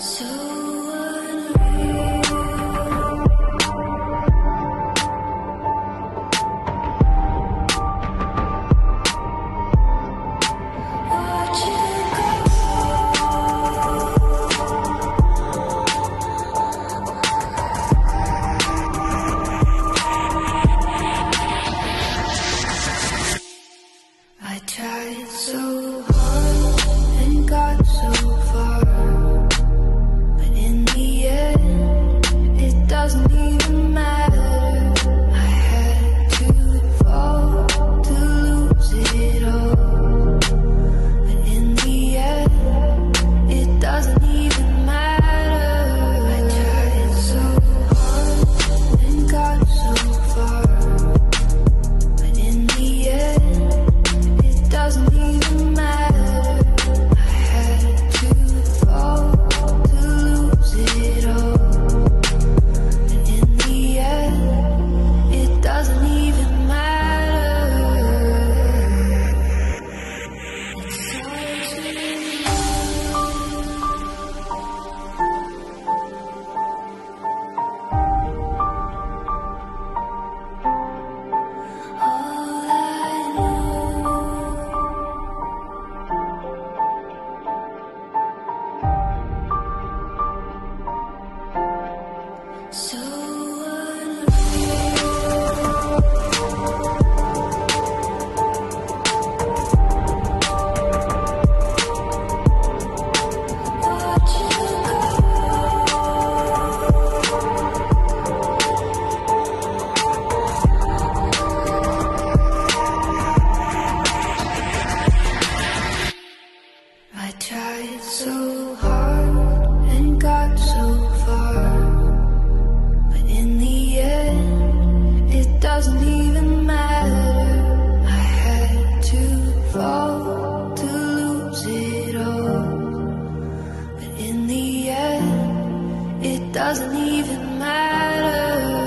So So matter.